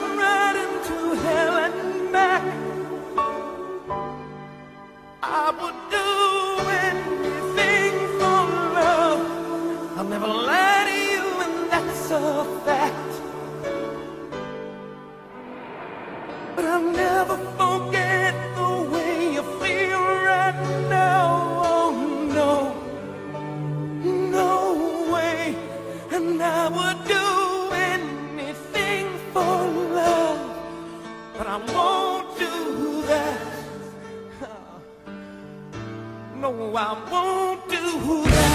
right into hell and back. I would do anything for love. I'll never lie to you, and that's a fact. But I'll never forget the way you feel right now. Oh no, no way, and I would do. Won't do that. No, I won't do that.